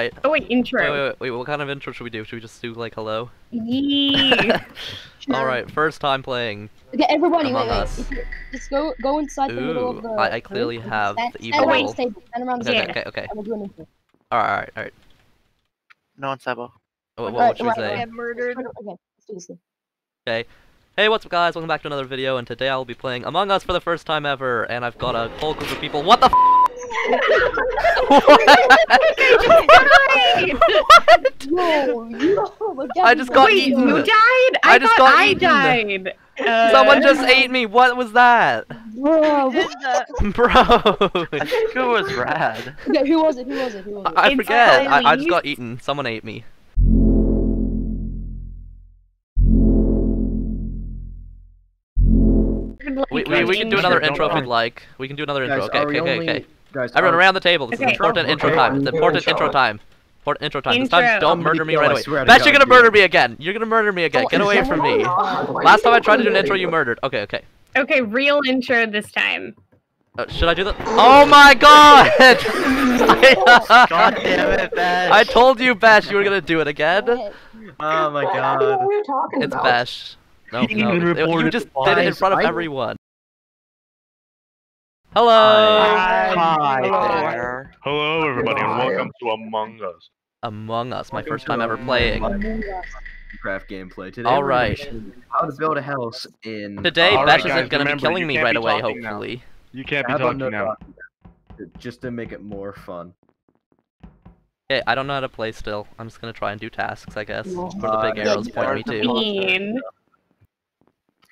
right. Oh wait, Wait, intro. wait, wait, wait, what kind of intro should we do? Should we just do like hello? Yee. Alright, first time playing. Okay, everybody, Among wait, wait. Us. If Just go, go inside the middle of the. I- I clearly room, have stand, the stand evil around roll. this table. Stand around this Okay, table. okay, okay. I will do an intro. Alright, alright, alright. No one Sebo. What, what, Right, what should we right, say? right. murdered. Okay, let's do this thing. Hey, what's up guys? Welcome back to another video, and today I'll be playing Among Us for the first time ever, and I've got a whole group of people- What the f- Whoa, you oh my God, I just got got Wait, eaten. you died? I, I just thought got I eaten. died. Uh, Someone just ate me! What was that? Bro, that. Bro! I think it was Rad. Okay, who was it? Who was it? Who was it? I It's forget. I, I just got eaten. Someone ate me. We, we, we can do another intro if you'd like. We can do another intro. Okay, okay, okay, only- okay. Guys, Everyone are- around the table. This is Okay. important intro Okay, time. It's important intro time. Important intro time. This time, don't murder me right away. swear to Bet God, you're gonna murder me again. You're gonna murder me again. Oh, Get away from me. Last time I tried to do an intro, you murdered. Okay, okay. Okay, real intro this time. Uh, should I do that? Oh my god! God damn it, Bash. I told you, Bash, you were gonna do it again. Oh my I don't know god. what you're talking It's about. Bash. No, no. even it- You just did it in front of everyone. Hello! Hi there. Hello, everybody, and welcome to Among Us. Among Us, my Welcome first time ever playing. Us. Minecraft gameplay. Today All right. we're gonna right. show you How to build a house in Today, All Bash guys, isn't gonna be killing me right away, talking now. hopefully. You can't be talking no now. talking? Just to make it more fun. Okay, I don't know how to play still. I'm just gonna try and do tasks, I guess. Where the Uh, big arrows point me to.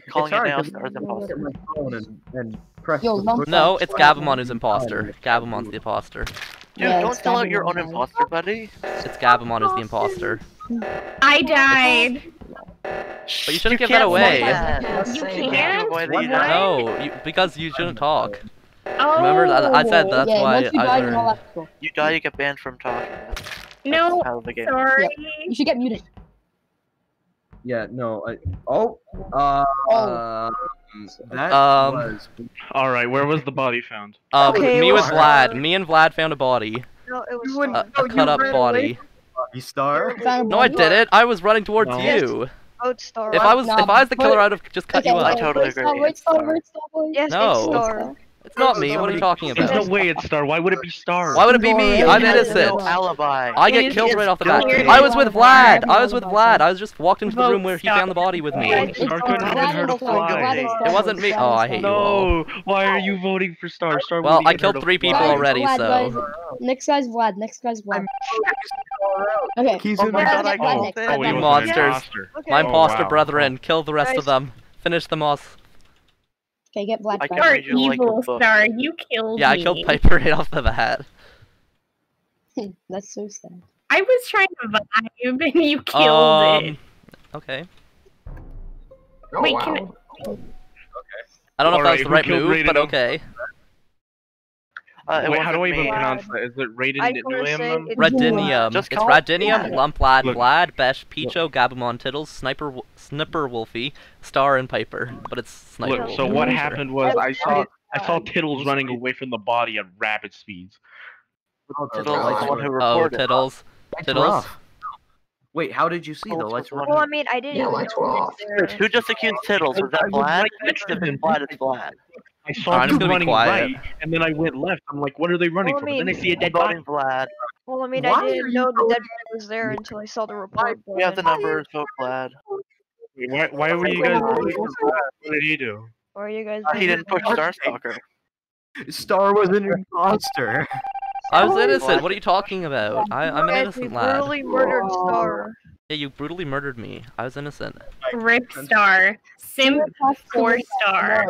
Mean. Calling It's it hard now 'cause stars I look at impossible. my phone and, and press Yo, the lump button. No, it's Wow. Gabumon who's imposter. Gabumon's the imposter. Dude, Yeah, don't it's tell out your own guys. imposter, buddy. It's Gabumon who's the imposter. I died. But you shouldn't give that away. that. You can't? that. Give away that What? you uh, died. No, you, because you shouldn't talk. Oh. Remember that- I said oh, that's yeah, why you I die, you're learned. allowed to talk. You die, you get banned from talking. That's No, how the game. sorry. You should get muted. Yeah, no. I, oh, uh, Oh. that Um, was. Alright, where was the body found? Uh, Okay, me with Vlad. Me and Vlad found a body. No, it was. A, Star. a cut up body. Bobby Star. No, I didn't. I was running towards No. you. Vote Star. If I was Nah, if I was the killer, I'd have just cut Okay, you okay, I totally agree, Star, wait, it's Star, Star. wait, Star, boy. Yes, No. It's not me. What are you talking about? There's no about? way it's Star. Why would it be Star? Why would it be me? I'm innocent. No alibi. I get killed right off the bat. I was with Vlad. I was with Vlad. I was just walked into the room where he found the body with me. Star couldn't even hurt a fly. Vlad and Star, It wasn't me. Oh, I hate you all. No! Why are you voting for Star? Star Well, I killed three people already, so. Next guy's Vlad. Next guy's Vlad. Okay. He's Oh in my the god, I Vlad called next, it. Vlad Oh. You monsters. an imposter. Okay. My imposter brethren, kill the rest of them. Finish them off. Okay, get Vlad I back. can't You're read you like evil, book. Star. You killed me. Yeah, I killed Piper right off the bat. That's so sad. I was trying to vibe and you killed Um. it. Okay. Oh, Wait, wow. can I I don't know if that was the right killed move, but Raiden? okay. Uh, Wait, how do I even me. pronounce that? Is it Raiden I just wanna it's Radinium. Just It's call it- Radinium, Lumplad, Look. Vlad, Besh, Picho, gabumon, Tittles, Sniper, Wo- Snipper, Wolfie, Star, and Piper. But it's Sniper. Look, so what happened was I saw I saw Tittles running away from the body at rapid speeds. Tittles was the one who Oh, reported. Tittles. Tittles? Wait, how did you see Oh, the lights were one- Well, I mean, I didn't. Yeah, lights were off. Who just accused Tittles? Was that I Vlad? right If next to it's. Vlad, it's Vlad. I saw I'm just two gonna be running quiet. right, and then I went left. I'm like, what are they running Well, I from? And then I see a dead body. voting Vlad. Well, I mean, Why I didn't know the dead body was there until I saw the report. We have the but- numbers. Vote Vlad. Why, why were you guys voting for Vlad? What did he do? Or are you guys? Uh, he didn't push Starstalker. Star was an imposter. I was innocent. What are you talking about? I, I'm an innocent lad. brutally murdered Star. Yeah, you brutally murdered me. I was innocent. Rip Star. Simp for star.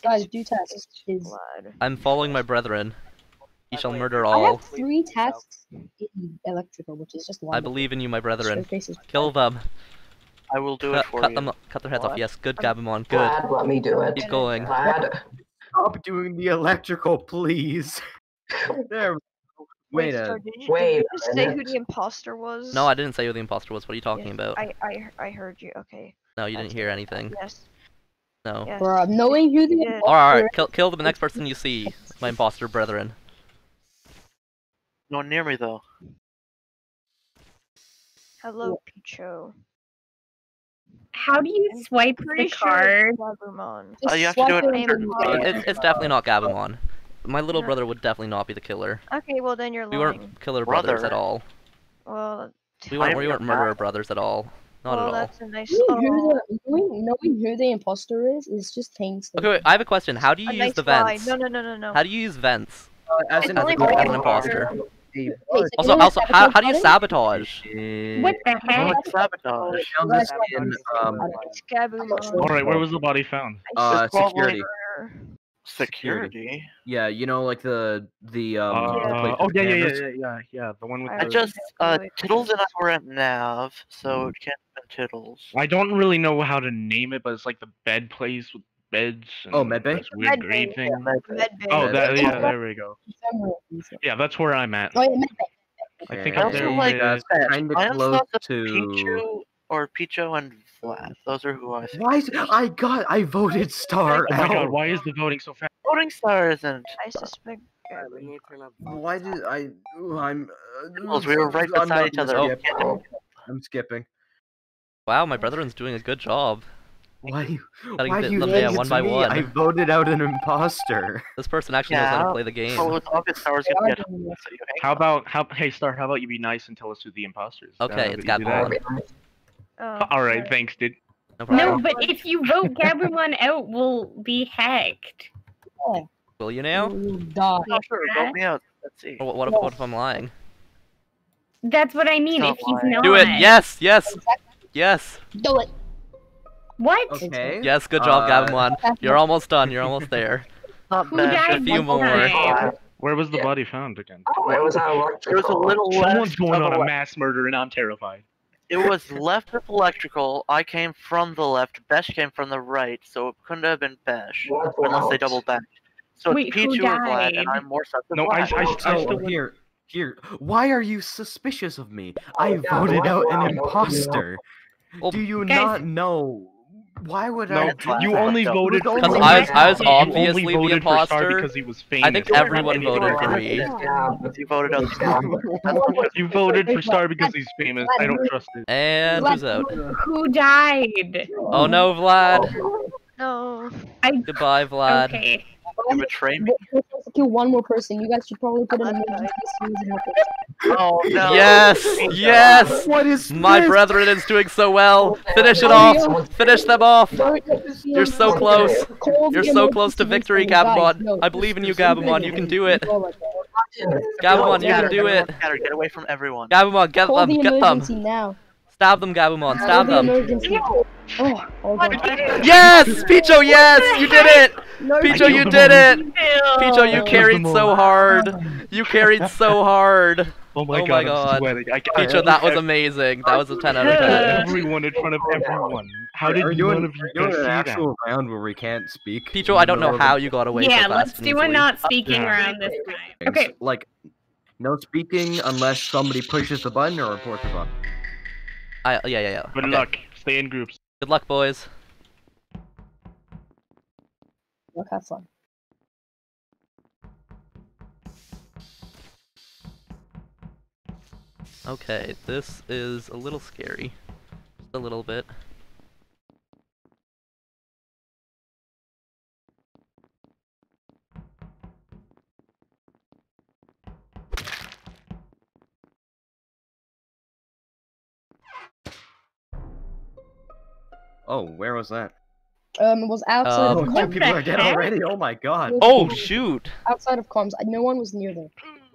Guys, do tasks. Is Blood. I'm following my brethren. He shall murder all. I all. have three tests in electrical, which is just one. I believe in you, my brethren. Kill them. I will do Cut, it for cut you. them. Cut their heads off. Yes, good Gabumon. Good. Vlad, let me do it. Keep going. Vlad. Stop doing the electrical, please. there. we go. Wait Star, a. did you, wait did you just say who the imposter was? No, I didn't say who the imposter was. What are you talking Yes, about? I, I, I heard you. Okay. No, you didn't hear anything. Yes. No. Yes. Bruh, knowing who the Yeah. imposter Alright, kill, kill the next person you see, my imposter brethren. No one near me though. Hello, Picho. How do you swipe Pretty the sure card? it's Flabbermon. Just Uh, you have to do swipe it and certain then way. go. It- it's, it's definitely not Gabumon. My little No. brother would definitely not be the killer. Okay, well then you're We lying. weren't killer brothers at all. Well, We weren't, we weren't not. murderer brothers at all. Not well, at all. that's a nice. Knowing who, the, knowing, knowing who the imposter is is just painstaking. Okay, wait, I have a question. How do you a use nice the lie. vents? No, no, no, no, no. How do you use vents? Uh, as It's an, only as an imposter? Wait, so Also, also, how, how do you sabotage sabotage? What the heck? Sabotage. found this in um, All right, where was the body found? uh, It's probably- security. Security. Yeah, you know, like the the um. Uh, the oh yeah, yeah, yeah, yeah, yeah, yeah. The one with I I the. just uh Wait, Tittles and I were at Nav, so it can't have been Tittles. I don't really know how to name it, but it's like the bed place with beds. And Oh, med bay? this Weird Med green bay. thing. Medbay. Oh, Med that, bay. yeah, there we go. Yeah, that's where I'm at. Oh, yeah, Medbay. I think Okay. I'm Also, there like, with. Kind of close to. Pichu or Picho and Vlad. Those are who I think. Why? is- I got. I voted star Oh my god, why is the voting so fast? Voting Star isn't. I suspect. Why did I? I'm. Uh, we were right beside each other. skip. Oh, I'm skipping. Wow, my brethren's doing a good job. Why? Why bit do you them think down one by me? one. I voted out an imposter. This person actually knows how to play the game. Well, it was obvious Star was They gonna get. doing this. So you hang How about how? Hey Star, how about you be nice and tell us who the imposter is? Okay, Uh, it's but Oh, All right, sorry. thanks, dude. No No, but if you vote Gabumon out, we'll be hacked. Will you now? You die. Oh, sure, vote me out. Let's see. What, what if, what if I'm lying? That's what I mean. Not If he's lying. not. Do it! Yes! Yes! Yes! Do it. What? Okay. Yes, good job, Uh, Gabumon. You're almost done, you're almost there. Who died A few more. time? Where was the Yeah. body found again? oh, it was an It was a little Someone's left. going on a mass murder, and I'm terrified. It was left of electrical. I came from the left. Besh came from the right, so it couldn't have been Besh What unless they double backed. So Wait, it's who Pichu or Vlad, and I'm more sus. No, I, I, I Oh, still. here, here. Why are you suspicious of me? Oh, I yeah, voted why- out why an don't you know? imposter. Well, Do you Guys- not know? Why would No, I? That's you only Because voted Because for I was- I was You only obviously the voted for Star imposter. because he was famous. I think everyone voted for right. me. Yeah, You voted out. Yeah. You voted for Star because he's famous. I don't trust it. And who's out? Who died? Oh no, Vlad! No. Goodbye, Vlad. Okay. You betrayed me. We're supposed to kill one more person. You guys should probably put an emergency in help. Oh no. Yes! Yes! What is My this? brethren is doing so well! Finish it off! Finish them off! You're so close. You're so close to victory, response, guys. Gabumon. No, I believe in you, just- Gabumon. You can do it. Go like that. Gabumon, you can do it. Get away from everyone. Gabumon, get them, get them. Emergency now. Stab them, Gabumon, Call stab them. emergency. Oh, oh. Yes! Picho, yes! You did it! No, Picho, you did it! Picho, you carried so hard. You carried so hard. Oh my Oh god, my I'm God. I, I, Picho, that was amazing. That was a 10 out of 10. Everyone in front of everyone. How did Are we none of you are we doing guys an see that? actual round where we can't speak? Picho, I don't know how you got away Yeah, so fast let's do a not speaking Yeah. round this time. Okay. Like, no speaking unless somebody pushes the button or reports the button. I, yeah, yeah, yeah. Good Okay. luck. Stay in groups. Good luck, boys. Look, have fun. Okay, this is a little scary. Just a little bit. Oh, where was that? Um, it was outside Um, Oh, of two comms. people are dead already. Oh my god. Oh, shoot! Outside of comms. No one was near there.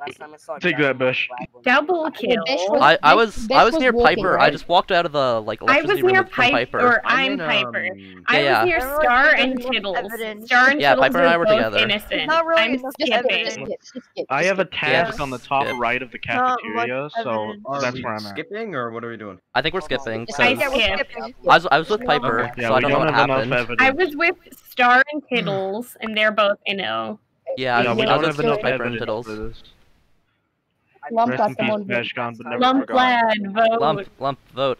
Last time I saw Take that, Bush. Double Okay, kill. Besh was- I, I was Besh I was was near walking, Piper. I just walked out of the like I electricity was room near with- from Piper, Piper. or I'm I'm Piper. um, I Yeah, was near Star and have Tiddles. Star and Yeah, Tiddles Piper and I were were both together. innocent. Not really I'm enough Just skip, skipping. just skip, just skip, I have a task Yes. on the top Skip. right of the cafeteria, so. Are that's where I'm at. skipping or what are we doing? I think we're skipping. So I skip. I was I was with Piper, Okay. Yeah, so I don't know don't what happened. I was with Star and Tiddles, and they're both inno. Yeah, yeah, I we was don't with have enough Piper and evidence Tiddles. for this. Lump Rest got in peace, someone. Vashgon, but never Lump forgotten. lad, vote. Lump, lump, vote.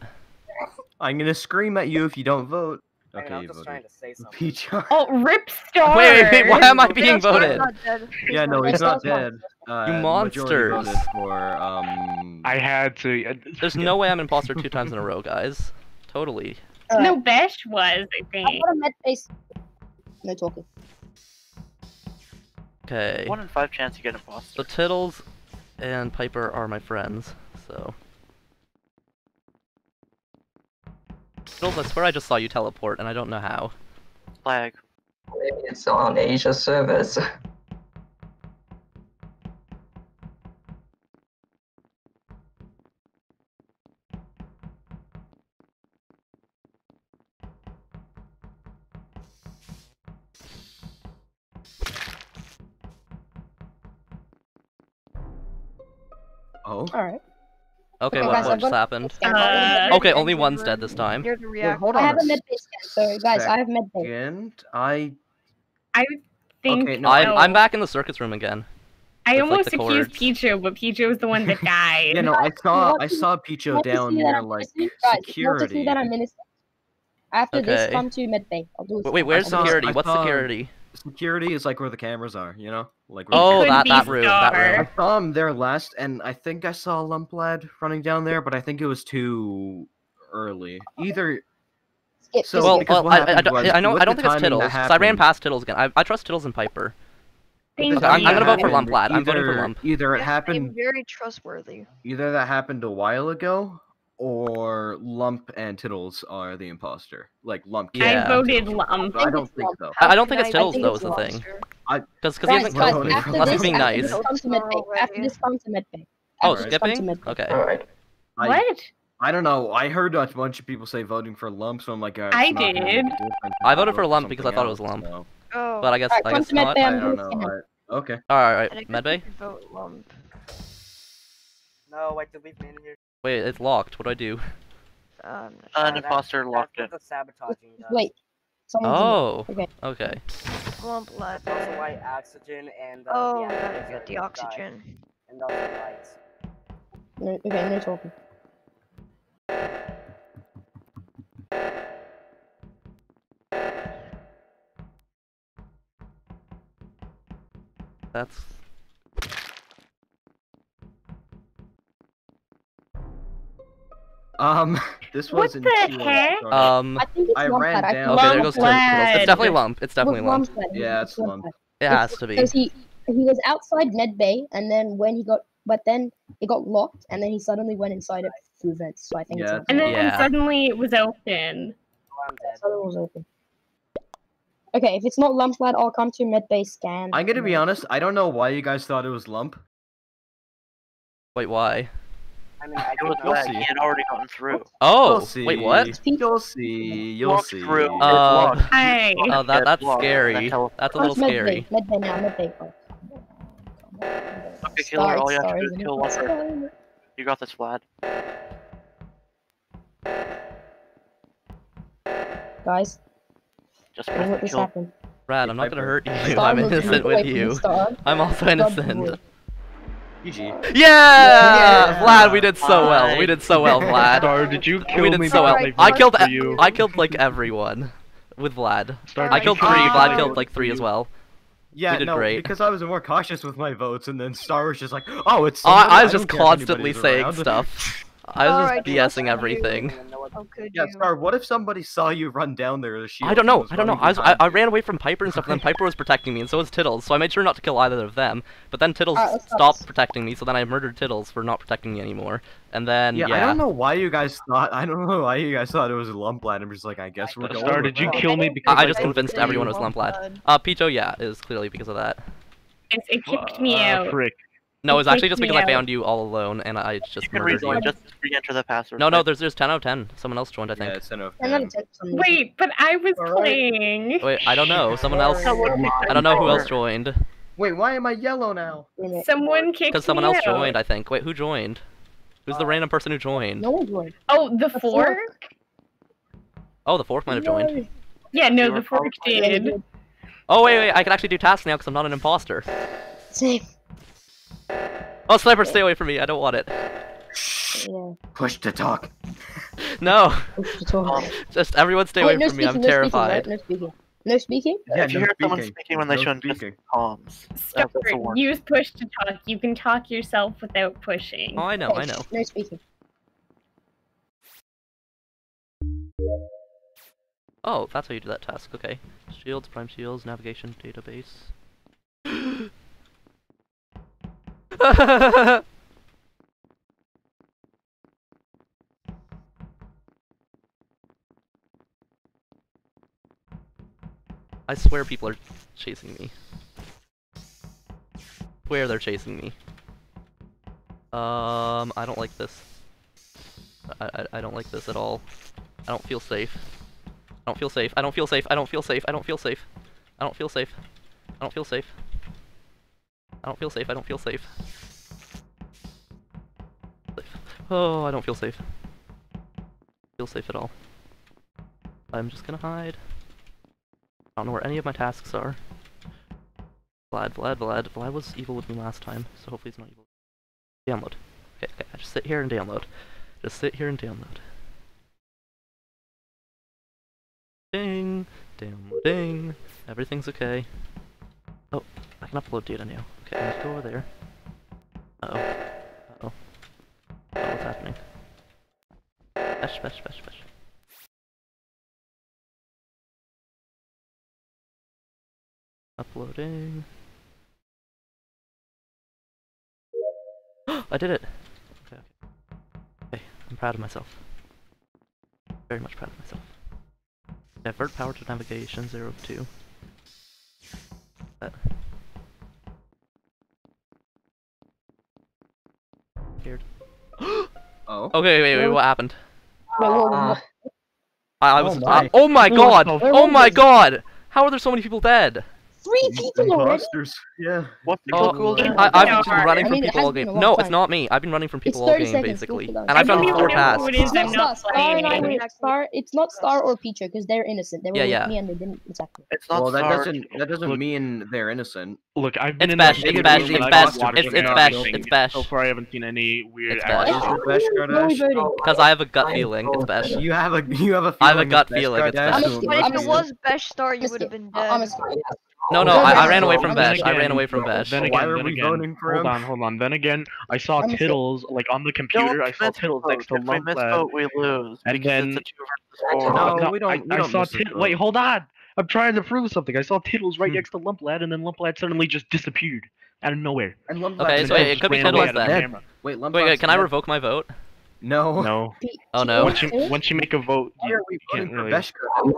I'm gonna scream at you if you don't vote. Okay, Okay, I'm you just voted. trying to say something. Peach. Oh, Rip Star. Wait, wait, why am I being Yeah, voted? yeah, no, he's not dead. Uh, You the monsters. For, um, I had to. uh, There's no way I'm imposter two times in a row, guys. Totally. Alright, No, Besh was, I I think. got a med base. No talking. Okay. One in five chance you get imposter. So Tittles and Piper are my friends, so. Tittles, I swear I just saw you teleport, and I don't know how. Flag. Maybe it's on Asia service. oh. Alright. Okay, Okay, what, guys, what just happened? Uh, Okay, only one's dead this time. Near the Wait, reactor. hold I have a a med base scan, so guys, I have med base. second. I I think. Okay, no, I'm, so. I'm back in the circuits room again. I with, like, almost the accused cords. Picho, but Picho was the one that died. you know I saw want I saw You Picho want to down see near like? Guys, if you want to see security. that I'm innocent? After this, come to med bay. I'll do it. Wait, wait where's I saw- security? I What's saw- security? Security is like where the cameras are, you know, like. where Oh, that that room, that room. I saw him there last, and I think I saw Lump Lad running down there, but I think it was too early. Either Skip, So- Well, well, what I, I, don't- was, I know I don't think it's timing that Tittles. 'cause I ran past Tittles again. I, I trust Tittles and Piper. Thank Okay, I'm- I'm gonna vote for happened Lump Lad. I'm voting for either- Lump. Either it happened, I'm very trustworthy. either that happened a while ago, or Lump and Tittles are the imposter. Like Lump. Yeah. I voted Lump. I don't think so. I- I don't think it's Tittles, be though, is the thing. monster? Because because he hasn't. guys, voting after this, he's being nice. this, come to med bay. Alrighty. After this, come to med bay. Oh, After this, come to skipping? Okay. Alright. I, What? I don't know. I heard a bunch of people say voting for Lump, so I'm like, uh, I it's not gonna be did. I voted for Lump because I thought it was Lump. Oh. But I guess I guess not. I don't know. Okay. Alright, and I Medbay? vote lump. No, wait, did we ban here? Wait, it's locked. What do I do? Um, An that- imposter locked That's in. what the sabotaging does. Wait. Someone's Oh. Okay. Okay. lump lad. That's also why oxygen and uh, Oh, the gotta animals get are the gonna die, oxygen. And also lights. No, okay, no talking. That's. Um, this What wasn't. the heck? Um. I think it's I lump ran lad. I down- think Okay, there goes Tittles. lad. It's definitely Lump. It's definitely was Lump. Yeah, It's it's lump. It has to be. Because he he was outside med bay, and then when he got, but then it got locked, and then he suddenly went inside it through vents. So I think Yeah, it's it's And then Yeah. suddenly it was open. I'm dead. Suddenly it was open. Okay, if it's not lump lad, I'll come to med bay scan. I'm gonna be honest. I don't know why you guys thought it was Lump. Wait, why? I mean, I It was did You'll not. lag. see. He had already gotten through. Oh. You'll see. Wait, what? You'll see. You'll Walked see. through. Uh, locked. Hi. Oh, Yeah, that that's locked. scary. That That's a little to scary. bay. Med bay now. Med bay. Come on. Okay, killer, all you have to do is kill one You got this, Vlad. Guys, Just don't press let this kill. happen. Brad, I'm not gonna hurt you. Star I'm innocent with you. I'm also innocent. Would. GG. Yeah! Yeah. Vlad, we did so well. We did so well, Vlad. Star, did you kill we me? did so well. I killed. you? I killed like everyone with Vlad. Star, I killed three. kill Vlad killed like three as well. Yeah, did no, great. because I was more cautious with my votes, and then Star was just like, "Oh, it's." Oh, I, I was just care if constantly saying around." stuff. I was Alright, just trust BSing you. everything. And no could Yeah, you? Star. What if somebody saw you run down there? The shield I don't know. I don't know. I was. I, I ran away from Piper and stuff, and then Piper was protecting me, and so was Tittles. So I made sure not to kill either of them. But then Tittles Alright, let's stopped protecting me, so then I murdered Tittles for not protecting me anymore. And then Yeah, yeah, I don't know why you guys thought. I don't know why you guys thought it was a lump. I'm just like, I guess we're Uh, going. Star, did you kill me because I I just voted convinced everyone it was Lump Lad. Uh, Picho, yeah, is clearly because of that. It's, it kicked me Uh, out. Frick. No, it was actually just me because I found you all alone, and I just You can murdered you. Just re-enter the password. No, no, there's there's 10 out of 10. Someone else joined, I Yeah, think. it's enough. I'm not a tech for some reason. Wait, but I was Alright. playing. Wait, I don't know. Someone else. I don't know who else joined. Wait, why am I yellow now? Wait a minute. Someone kicked Because someone else out. joined, I think. Wait, who joined? Who's the uh, random person who joined? No one joined. Oh, the The fork? fork. Oh, the fourth might have joined. Yeah, no, the were fork did. did. Oh, wait, wait, I can actually do tasks now because I'm not an imposter. Same. Oh, Sniper, stay away from me. I don't want it. Yeah. Push to talk. No, push to talk. Um, just everyone stay Wait, away no from me. I'm speaking, no speaking, terrified. right? No speaking. No speaking. Yeah, if you no hear someone speaking. speaking when they No shouldn't, just speaking. comms. Start. That's a warning. Use push to talk. You can talk yourself without pushing. Oh, I know, I know. No speaking. Oh, that's how you do that task. Okay. Shields, prime shields, navigation, database. I swear people are chasing me. Swear they're chasing me. Um, I don't like this. I, I, I don't like this at all. I don't feel safe. I don't feel safe. I don't feel safe. I don't feel safe. I don't feel safe. I don't feel safe. I don't feel safe. I don't feel safe. I don't feel safe. Oh, I don't feel safe. Feel safe at all. I'm just gonna hide. I don't know where any of my tasks are. Vlad, Vlad, Vlad. Vlad was evil with me last time, so hopefully he's not evil. Download. Okay, okay. Just sit here and download. Just sit here and download. Ding, downloading. Everything's okay. Oh, I can upload data now. Let's go over there. Uh oh. Uh oh. What's happening? Besh, besh, besh, besh. Uploading. I did it! Okay, okay. Okay, I'm proud of myself. Very much proud of myself. Divert power to navigation, 0 2. That. Scared. Oh. Okay, wait, wait, what happened? Uh, I, I Oh was. my. uh, oh my god! Oh my god! How are there so many people dead? Three people already. Imposters. Yeah. What's Oh, kill cooldown? I, I've been running I from mean, people all game. No, it's not me. I've been running from people all game, seconds, basically. And I've done I don't four know tasks. it is. Not Star. not Star playing and I Star. It's not Star or Peacher because they're innocent. They were Yeah, with me and they didn't attack me. It's not Well, that Star. doesn't that doesn't Look- mean they're innocent. Look, I've been It's in Bash, that it's big Bash, it's and I've Bash, it's- everything it's Bash, it's Bash. So far, I haven't seen any weird It's Bash. Is actions. it Besh Who are we Gardash? voting? Because I have a gut feeling it's know Bash. You have a you have a feeling. I have a gut feeling it's Gardash Besh. will I'm But if it was Besh Star, you would have been I- I'm a dead. Skip. No, no, I, I ran away from then Bash. I ran away from Bash. Then Why again, are then we again, voting for hold on, hold on. Then again, I saw I'm a skip. Tittles like on the computer. I saw Tittles next to If we Lumplad. misvote, we lose. And because then- it's a two versus four. No, No, we don't- I, we don't saw miss this Tit- vote. Wait, hold on. I'm trying to prove something. I saw Tittles right Hmm. next to Lumplad, and then Lumplad suddenly just disappeared out of nowhere. And Lumplad's Okay, And so wait, it could be ran Tittles out of the then. Wait, Lumplad's Wait, wait, can I revoke my vote? No. No. Oh, no. Once you once you make a vote, you, you can't really. All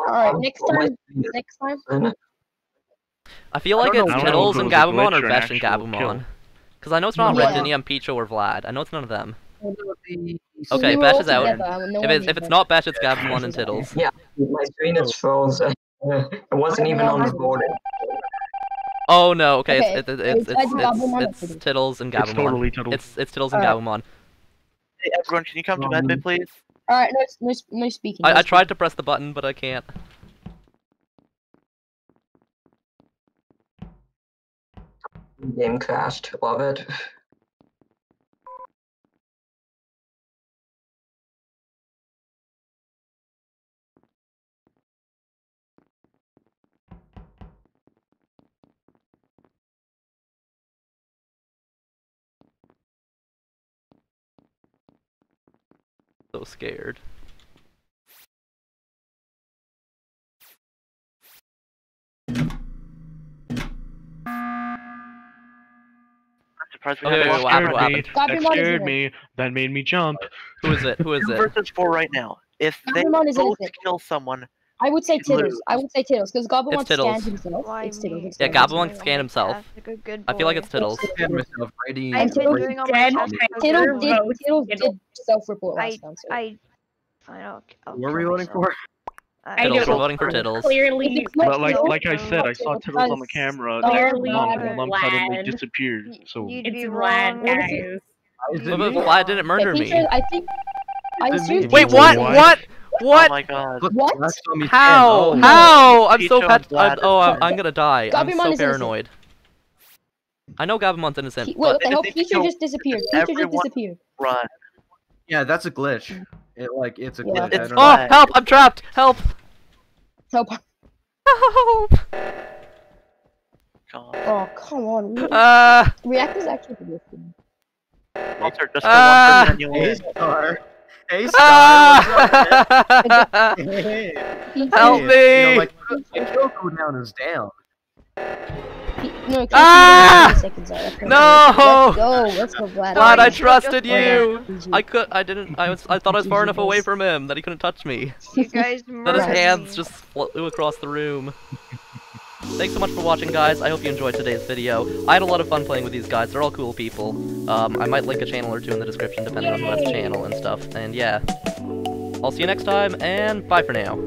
right, next time. Next time. I feel like don't it's know if Tittles it and was Gabumon or or an Bash and actual. Gabumon. Because I know it's not Yeah. Redinium, Picho, or Vlad. I know it's none of them. Oh, okay, we were Bash is out. together, no If it's, if it's not Bash, it's Yeah. Gabumon and Tiddles. Yeah, my screen is frozen. it wasn't even on the board. Oh no, okay, Okay, it's, it, it, it's, it's it's, either it's, Gabumon it's Tittles. Tittles and It's totally Tiddles. It's, it's Tittles and Alright. Gabumon. Hey, everyone, can you come to medbay, um, please? All right, no, no, no speaking. no I, I tried to press the button, but I can't. Game crashed. Love it. So scared. Surprised we okay, what happened, what happened? That scared me. That made me jump. Who is it? Who is it? versus four right now. If Goblin they both kill someone, I would say Tiddles. I would say Tiddles because Goblin wants to scan himself. It's Tiddles. It's yeah, Goblin wants to scan himself. Yeah, like good. I feel like it's Tiddles. I'm myself right in. And Tiddles, did, Tiddles, did, did self-report last I, time. So. I, I don't. I'll were we voting for? Tiddles, we're voting for Tiddles. Clearly, but like like I said, I saw tittles on the camera. Clearly, Mom, Mom suddenly disappeared. So it's Vlad, guys. But Vlad didn't murder me. I think. I Wait, what? What? What? Oh my god. What? How? Oh, How? I'm so pet- I'm, oh, I'm, I'm, gonna die. Gabumon I'm so paranoid. I know Gabumon's innocent. Wait, what the hell? Pichu just disappeared. Pichu just disappeared. Run. Yeah, that's a glitch. It like it's a yeah, good. It's, oh, help! I'm trapped. Help! Help! Help! Come on. Oh come on! Really? Uh, React is actually the. Walter, just uh, the one A star. A uh, star. Ah! Help me! You know, like, my kill cooldown is down. He- No, Ah! seconds out. No! Let's go. Let's go, Vlad. Vlad, I trusted you! I could- I didn't- I was- I thought I was far enough away from him that he couldn't touch me. You guys Then his hands me. just flew across the room. Thanks so much for watching, guys. I hope you enjoyed today's video. I had a lot of fun playing with these guys. They're all cool people. Um, I might link a channel or two in the description, depending on who has a channel and stuff. And yeah. I'll see you next time, and bye for now.